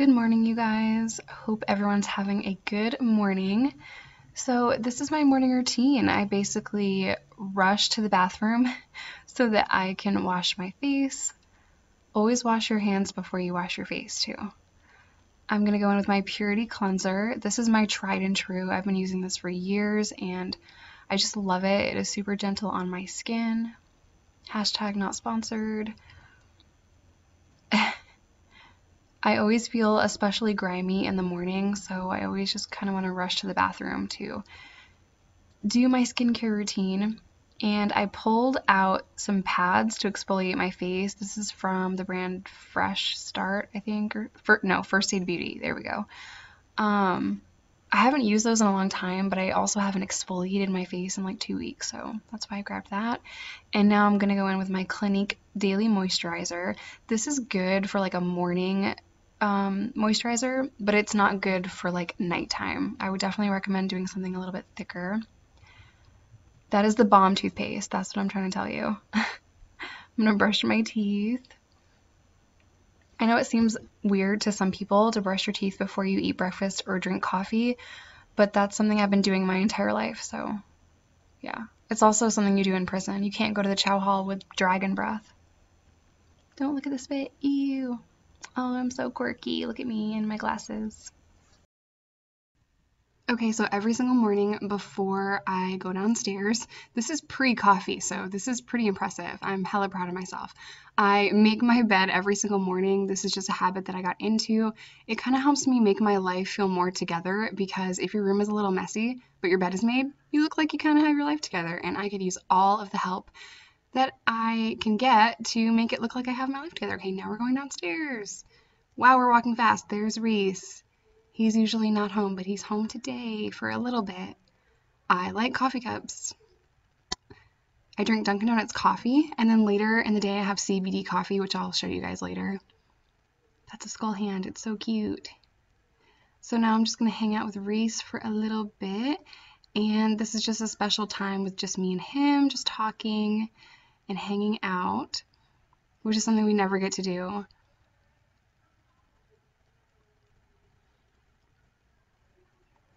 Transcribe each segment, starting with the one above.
Good morning, you guys. Hope everyone's having a good morning. So, this is my morning routine. I basically rush to the bathroom so that I can wash my face. Always wash your hands before you wash your face, too. I'm going to go in with my Purity Cleanser. This is my tried and true. I've been using this for years and I just love it. It is super gentle on my skin. Hashtag not sponsored. I always feel especially grimy in the morning, so I always just kind of want to rush to the bathroom to do my skincare routine. And I pulled out some pads to exfoliate my face. This is from the brand Fresh Start, I think, or for, no, First Aid Beauty. There we go. Um, I haven't used those in a long time, but I also haven't exfoliated my face in like two weeks, so that's why I grabbed that. And now I'm gonna go in with my Clinique Daily Moisturizer. This is good for like a morning um, moisturizer, but it's not good for like nighttime. I would definitely recommend doing something a little bit thicker. That is the bomb toothpaste. That's what I'm trying to tell you. I'm gonna brush my teeth. I know it seems weird to some people to brush your teeth before you eat breakfast or drink coffee, but that's something I've been doing my entire life, so yeah. It's also something you do in prison. You can't go to the chow hall with dragon breath. Don't look at the spit. Ew. Oh, I'm so quirky. Look at me and my glasses. Okay, so every single morning before I go downstairs, this is pre coffee, so this is pretty impressive. I'm hella proud of myself. I make my bed every single morning. This is just a habit that I got into. It kind of helps me make my life feel more together because if your room is a little messy, but your bed is made, you look like you kind of have your life together. And I could use all of the help that I can get to make it look like I have my life together. Okay, now we're going downstairs. Wow, we're walking fast. There's Reese. He's usually not home, but he's home today for a little bit. I like coffee cups. I drink Dunkin' Donuts coffee, and then later in the day I have CBD coffee, which I'll show you guys later. That's a skull hand. It's so cute. So now I'm just going to hang out with Reese for a little bit. And this is just a special time with just me and him, just talking and hanging out, which is something we never get to do.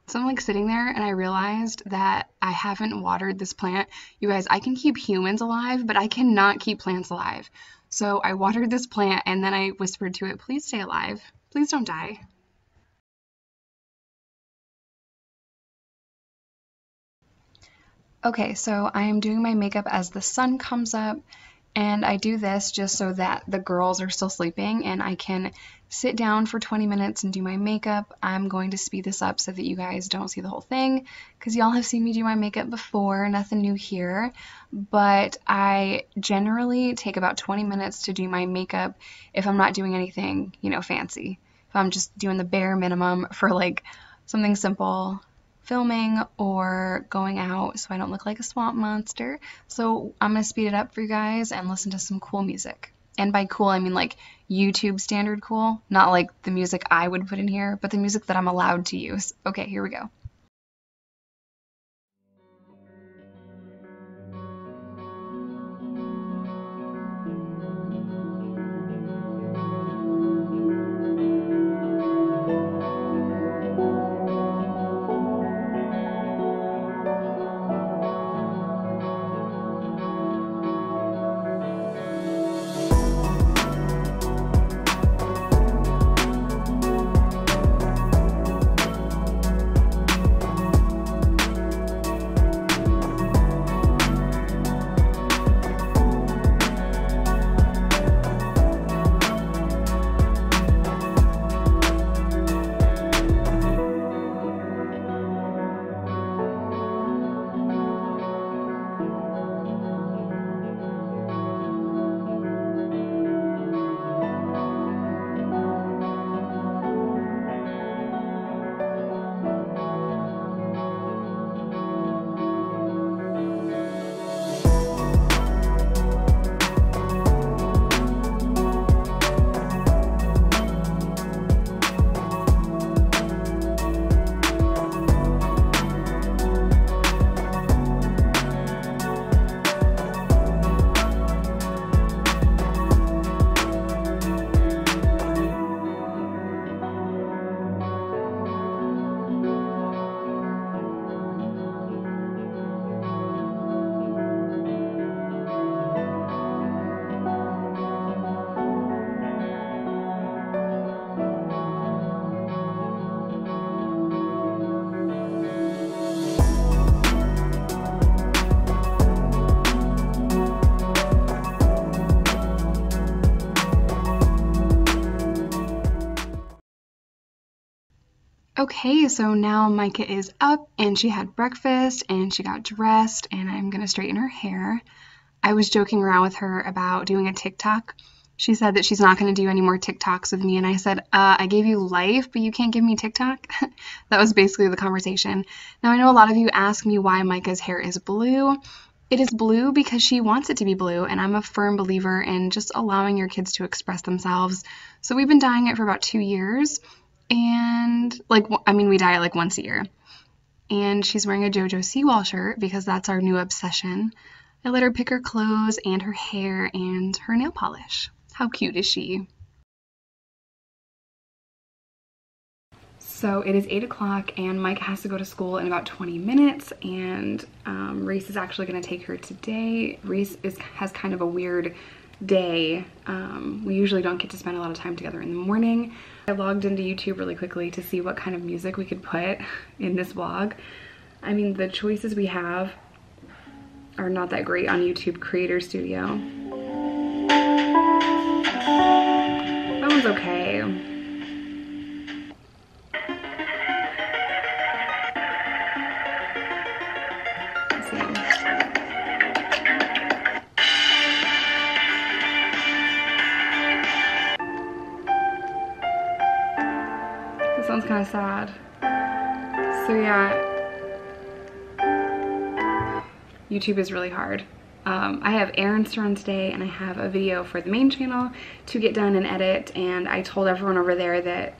So I'm like sitting there and I realized that I haven't watered this plant. You guys, I can keep humans alive, but I cannot keep plants alive. So I watered this plant and then I whispered to it, please stay alive. Please don't die. Okay, so I am doing my makeup as the sun comes up, and I do this just so that the girls are still sleeping and I can sit down for 20 minutes and do my makeup. I'm going to speed this up so that you guys don't see the whole thing because y'all have seen me do my makeup before, nothing new here. But I generally take about 20 minutes to do my makeup if I'm not doing anything, you know, fancy. If I'm just doing the bare minimum for like something simple filming or going out so I don't look like a swamp monster. So I'm going to speed it up for you guys and listen to some cool music. And by cool, I mean like YouTube standard cool, not like the music I would put in here, but the music that I'm allowed to use. Okay, here we go. Okay, so now Micah is up and she had breakfast and she got dressed and I'm gonna straighten her hair. I was joking around with her about doing a TikTok. She said that she's not gonna do any more TikToks with me and I said, uh, I gave you life, but you can't give me TikTok. that was basically the conversation. Now I know a lot of you ask me why Micah's hair is blue. It is blue because she wants it to be blue, and I'm a firm believer in just allowing your kids to express themselves. So we've been dyeing it for about two years and like I mean we dye it like once a year. And she's wearing a JoJo Siwa shirt because that's our new obsession. I let her pick her clothes and her hair and her nail polish. How cute is she? So it is 8 o'clock and Mike has to go to school in about 20 minutes and um, Reese is actually going to take her today. Reese is, has kind of a weird day. Um, we usually don't get to spend a lot of time together in the morning. I logged into YouTube really quickly to see what kind of music we could put in this vlog. I mean, the choices we have are not that great on YouTube Creator Studio. That one's okay. Of sad. So yeah, YouTube is really hard. Um, I have errands to run today and I have a video for the main channel to get done and edit and I told everyone over there that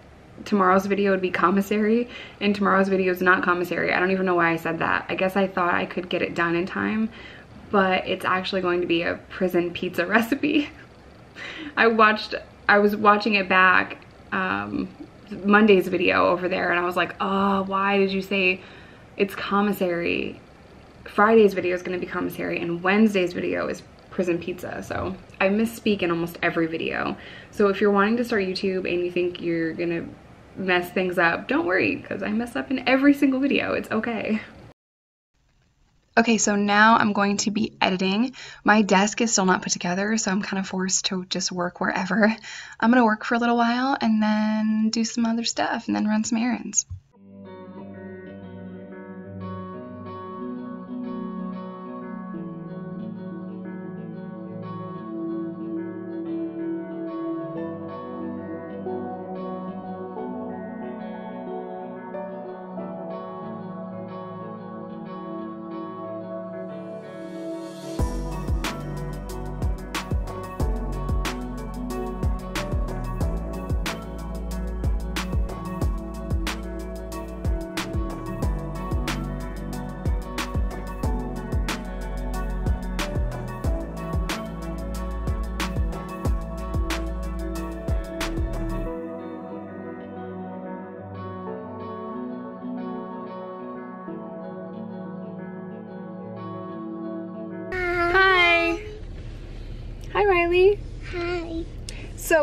tomorrow's video would be commissary and tomorrow's video is not commissary. I don't even know why I said that. I guess I thought I could get it done in time but it's actually going to be a prison pizza recipe. I watched, I was watching it back um, Monday's video over there and I was like, oh, why did you say it's commissary? Friday's video is to be commissary and Wednesday's video is prison pizza. So I misspeak in almost every video. So if you're wanting to start YouTube and you think you're to mess things up, don't worry because I mess up in every single video. It's okay. Okay, so now I'm going to be editing. My desk is still not put together, so I'm kind of forced to just work wherever. I'm going to work for a little while and then do some other stuff and then run some errands.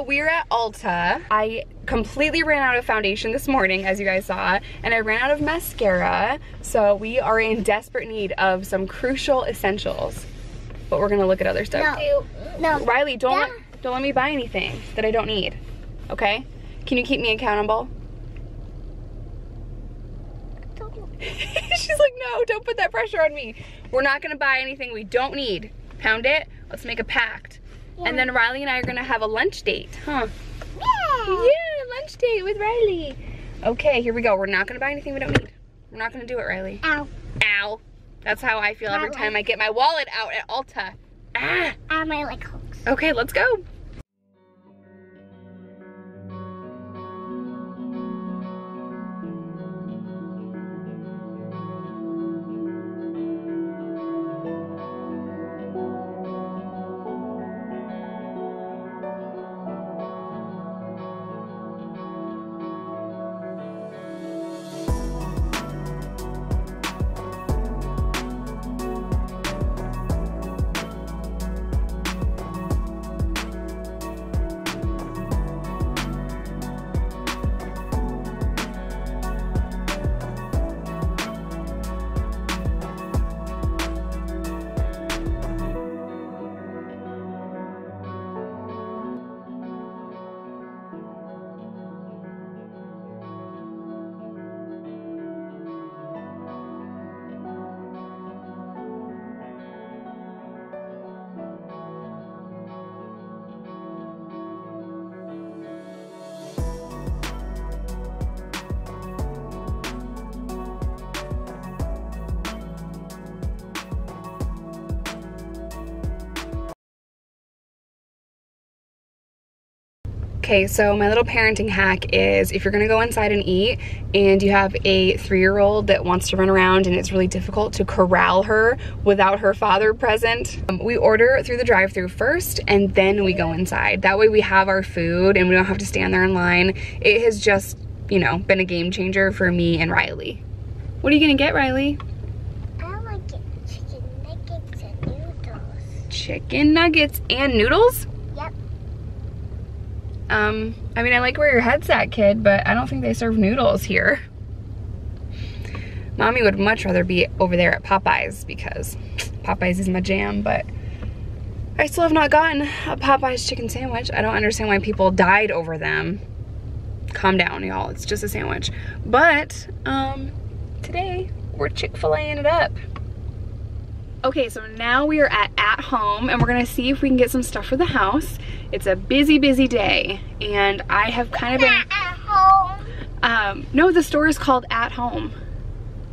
So we're at Ulta. I completely ran out of foundation this morning, as you guys saw, and I ran out of mascara. So we are in desperate need of some crucial essentials. But we're gonna look at other stuff. No. No. Riley, don't let, don't let me buy anything that I don't need. Okay? Can you keep me accountable? She's like, no, don't put that pressure on me. We're not gonna buy anything we don't need. Pound it? Let's make a pact. Yeah. And then Riley and I are gonna have a lunch date, huh? Yeah. Yeah, lunch date with Riley. Okay, here we go. We're not gonna buy anything we don't need. We're not gonna do it, Riley. Ow. Ow. That's how I feel every time I get my wallet out at Ulta. Ah. Ow, my leg hooks. Okay, let's go. Okay, so my little parenting hack is if you're gonna go inside and eat and you have a three-year-old that wants to run around and it's really difficult to corral her without her father present, um, we order through the drive-through first and then we go inside. That way we have our food and we don't have to stand there in line. It has just, you know, been a game changer for me and Riley. What are you gonna get, Riley? I like it. Chicken nuggets and noodles. Chicken nuggets and noodles? Um, I mean, I like where your head's at, kid, but I don't think they serve noodles here. Mommy would much rather be over there at Popeyes because Popeyes is my jam, but I still have not gotten a Popeyes chicken sandwich. I don't understand why people died over them. Calm down, y'all. It's just a sandwich. But, um, today we're Chick-fil-A-ing it up. Okay, so now we are at at home and we're gonna see if we can get some stuff for the house. It's a busy, busy day and I have kind of been, Not at home. um, no, the store is called At Home.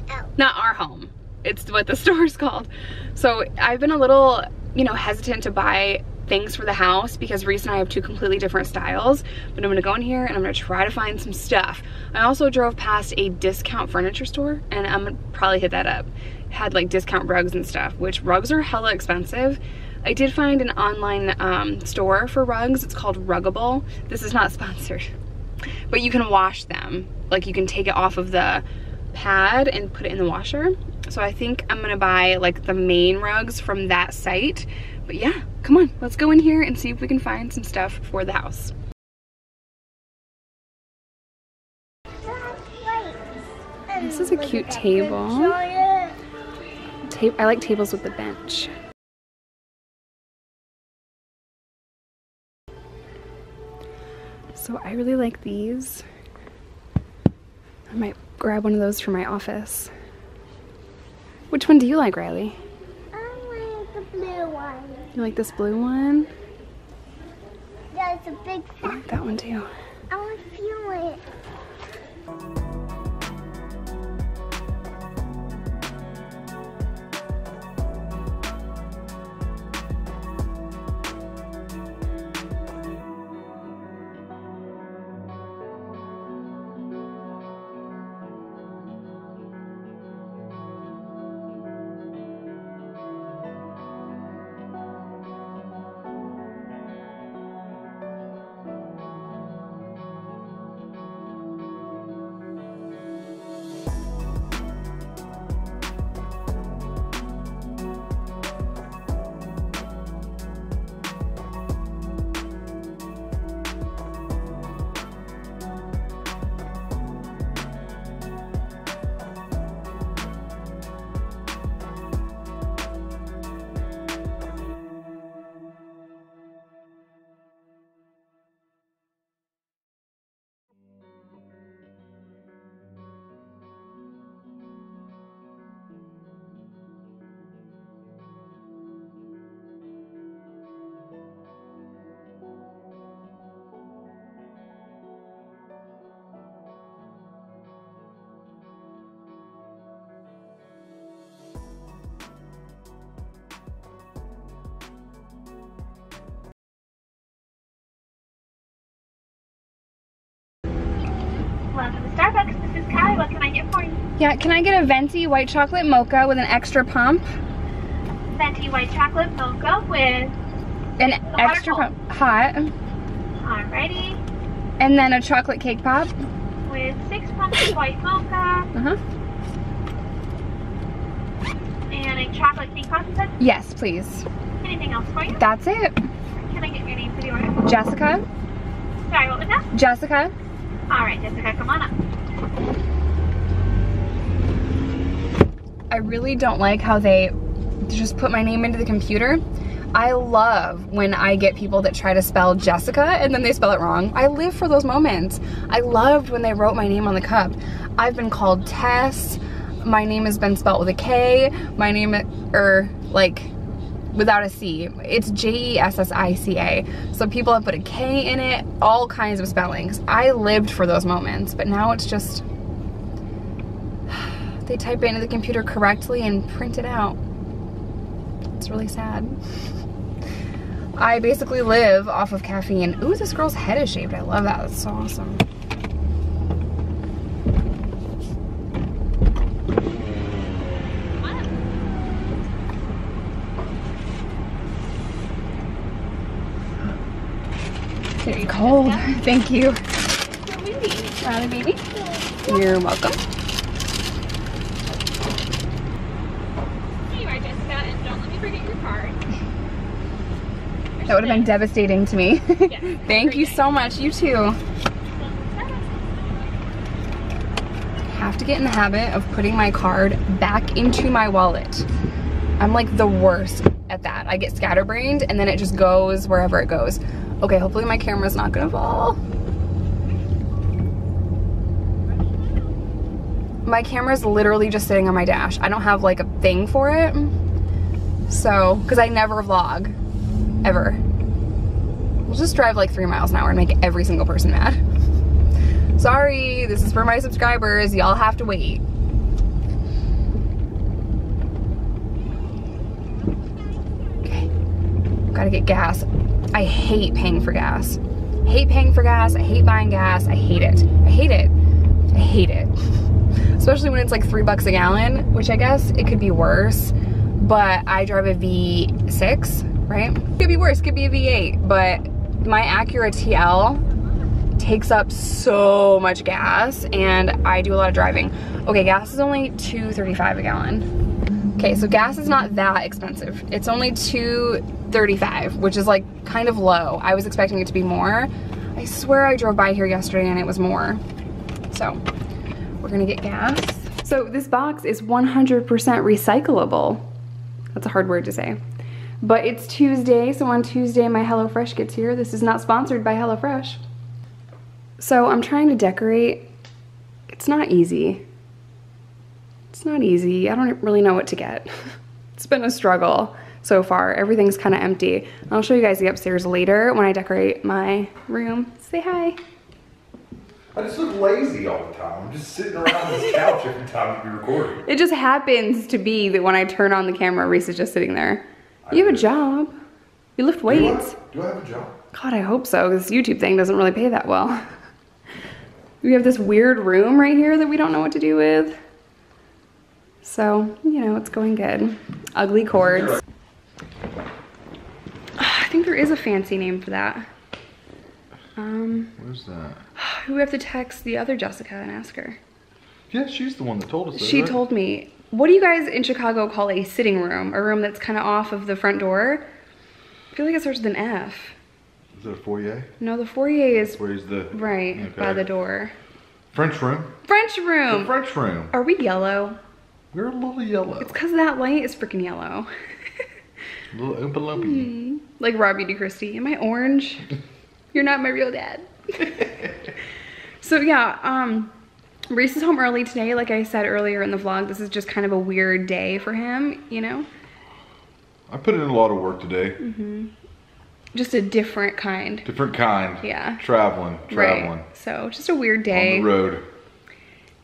Oh. Not our home. It's what the store is called. So I've been a little, you know, hesitant to buy things for the house because Reese and I have two completely different styles. But I'm gonna go in here and I'm gonna try to find some stuff. I also drove past a discount furniture store and I'm gonna probably hit that up. Had like discount rugs and stuff, which rugs are hella expensive. I did find an online um, store for rugs. It's called Ruggable. This is not sponsored, but you can wash them. Like you can take it off of the pad and put it in the washer. So I think I'm gonna buy like the main rugs from that site. But yeah, come on, let's go in here and see if we can find some stuff for the house. This is a cute table. Ta I like tables with the bench. So I really like these. I might grab one of those for my office. Which one do you like, Riley? I like the blue one. You like this blue one? That's a big I like that one too. I want to feel it. Starbucks. This is Callie. What can I get for you? Yeah, can I get a venti white chocolate mocha with an extra pump? Venti white chocolate mocha with An extra pump, hot, alrighty and then a chocolate cake pop. with six pumps of white mocha Uh huh. and a chocolate cake pop. You Yes, please. anything else for you? That's it. Can I get your name for the order? Jessica. Sorry, what was that? Jessica. All right, Jessica, come on up. I really don't like how they just put my name into the computer. I love when I get people that try to spell Jessica and then they spell it wrong. I live for those moments. I loved when they wrote my name on the cup. I've been called Tess. My name has been spelled with a K. My name, or like without a C. It's J-E-S-S-I-C-A. So people have put a K in it, all kinds of spellings. I lived for those moments, but now it's just, they type it into the computer correctly and print it out. It's really sad. I basically live off of caffeine. Ooh, this girl's head is shaved. I love that. That's so awesome. Cold. Thank you. Riley, baby. You're welcome. Here you are, Jessica, and don't let me forget your card. That would have been devastating to me. Yes. Thank you so much. You too. Have to get in the habit of putting my card back into my wallet. I'm like the worst at that. I get scatterbrained and then it just goes wherever it goes. Okay, hopefully my camera's not gonna fall. My camera's literally just sitting on my dash. I don't have like a thing for it. So, because I never vlog, ever. We'll just drive like three miles an hour and make every single person mad. Sorry, this is for my subscribers. Y'all have to wait. Okay, gotta get gas. I hate paying for gas. I Hate paying for gas. I hate buying gas. I hate it. I hate it. I hate it. Especially when it's like three bucks a gallon, which I guess it could be worse. But I drive a V6, right? Could be worse, could be a V8, but my Acura TL takes up so much gas and I do a lot of driving. Okay, gas is only 2.35 a gallon. Okay, so gas is not that expensive. It's only 2.35, which is like kind of low. I was expecting it to be more. I swear I drove by here yesterday and it was more. So, we're gonna get gas. So this box is 100% recyclable. That's a hard word to say. But it's Tuesday, so on Tuesday my HelloFresh gets here. This is not sponsored by HelloFresh. So I'm trying to decorate. It's not easy. It's not easy. I don't really know what to get. it's been a struggle so far. Everything's kind of empty. I'll show you guys the upstairs later when I decorate my room. Say hi. I just look lazy all the time. I'm just sitting around this couch every time you recording. It just happens to be that when I turn on the camera, Reese is just sitting there. You have a job. You lift Do I, weights. do I have a job? God, I hope so. This YouTube thing doesn't really pay that well. We have this weird room right here that we don't know what to do with. So, you know, it's going good. Ugly cords. I think there is a fancy name for that. Um, Where's that? we have to text the other Jessica and ask her. Yeah, she's the one that told us that. She right? told me, what do you guys in Chicago call a sitting room? A room that's kind of off of the front door? I feel like it starts with an F. Is it a foyer? No, the foyer is Where's the right by the door. French room? French The room. French room. Are we yellow? We're a little yellow. It's because that light is freaking yellow. Little oompa lumpy. like Robbie DeChristie. Am I orange? You're not my real dad. so yeah, um, Reese is home early today. Like I said earlier in the vlog, this is just kind of a weird day for him, you know? I put in a lot of work today. Mm-hmm. Just a different kind. Different kind. Yeah. Traveling, traveling. Right. So just a weird day. On the road.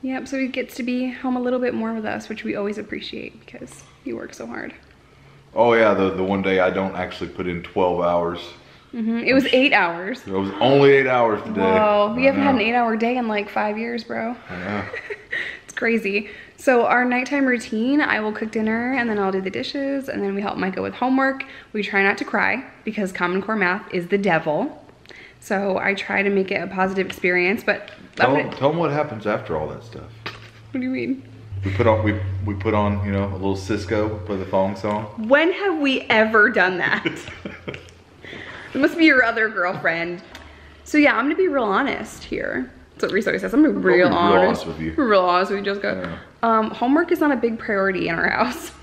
Yep, so he gets to be home a little bit more with us, which we always appreciate because he works so hard. Oh yeah, the, the one day I don't actually put in 12 hours. hmm It was eight hours. It was only eight hours today. Whoa, we I haven't had an eight hour day in like five years, bro. I know. It's crazy. So our nighttime routine, I will cook dinner and then I'll do the dishes and then we help Micah with homework. We try not to cry because Common Core math is the devil. So I try to make it a positive experience, but Tell, gonna- tell them what happens after all that stuff. what do you mean? We put on we we put on you know a little Sisqó play the thong song. When have we ever done that? it must be your other girlfriend. So yeah, I'm gonna be real honest here. That's what Reese always says. I'm gonna be real, real honest. honest with you. Real honest with you, Jessica. Um, homework is not a big priority in our house.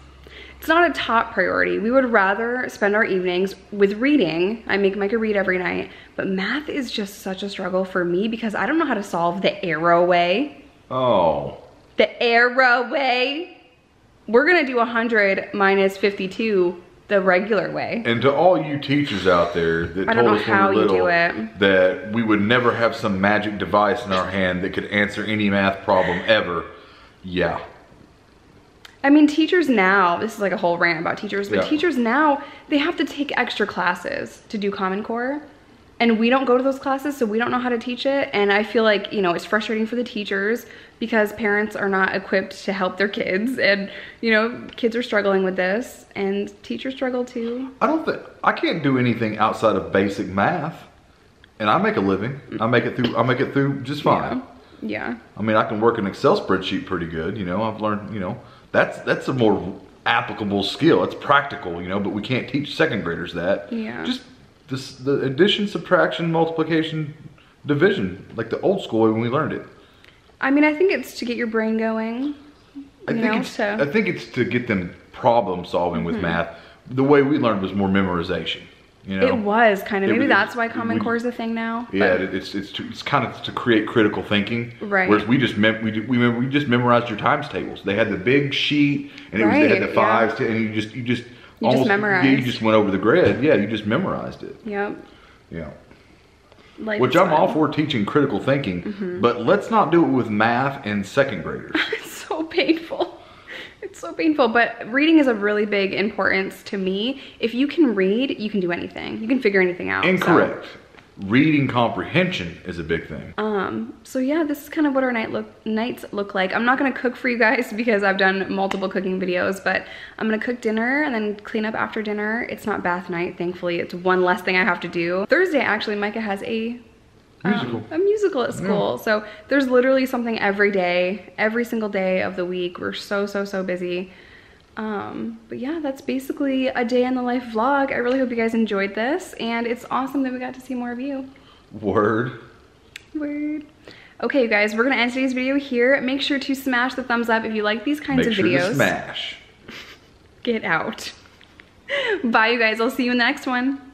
It's not a top priority. We would rather spend our evenings with reading. I make Micah read every night, but math is just such a struggle for me because I don't know how to solve the arrow way. Oh, The arrow way. We're gonna do 100 minus 52 the regular way. and to all you teachers out there that I told us how we were you do little it. that we would never have some magic device in our hand that could answer any math problem ever. Yeah, I mean, teachers now, this is like a whole rant about teachers, but Yeah. teachers now, they have to take extra classes to do Common Core. And we don't go to those classes, so we don't know how to teach it. And I feel like, you know, it's frustrating for the teachers because parents are not equipped to help their kids. And, you know, kids are struggling with this, and teachers struggle too. I don't think I can't do anything outside of basic math, and I make a living. I make it through. I make it through just fine. Yeah. yeah. I mean, I can work an Excel spreadsheet pretty good. You know, I've learned. You know, that's that's a more applicable skill. It's practical. You know, but we can't teach second graders that. Yeah. Just this the addition, subtraction, multiplication, division, like the old school way when we learned it. I mean, I think it's to get your brain going. I think know, it's so- I think it's to get them problem solving with mm-hmm. math. The way we learned was more memorization. You know, It was kind of. Maybe was- that's why Common Core is a thing now. Yeah, but- it's it's to, it's kind of to create critical thinking. Right. Whereas we just mem- we, we we just memorized your times tables. They had the big sheet, and it was they had the yeah. fives, to, and you just you just You just memorized. Yeah, you just went over the grid. Yeah, you just memorized it. Yep. Yeah. Life Which I'm all for teaching critical thinking, Mm-hmm. but let's not do it with math and second graders. It's so painful. It's so painful, but reading is a really big importance to me. If you can read, you can do anything. You can figure anything out. so- Incorrect. Reading comprehension is a big thing. Um, so yeah, this is kind of what our night look nights look like. I'm not gonna cook for you guys because I've done multiple cooking videos, but I'm gonna cook dinner and then clean up after dinner. It's not bath night, thankfully. It's one less thing I have to do. Thursday, actually, Micah has a um, Musical. a musical at school. So there's literally something every day, every single day of the week. We're so, so, so busy. Um, but yeah, that's basically a day in the life vlog. I really hope you guys enjoyed this and it's awesome that we got to see more of you. Word. Word. Okay, you guys, we're gonna end today's video here. Make sure to smash the thumbs up if you like these kinds Make of sure videos. smash. Get out. Bye, you guys. I'll see you in the next one.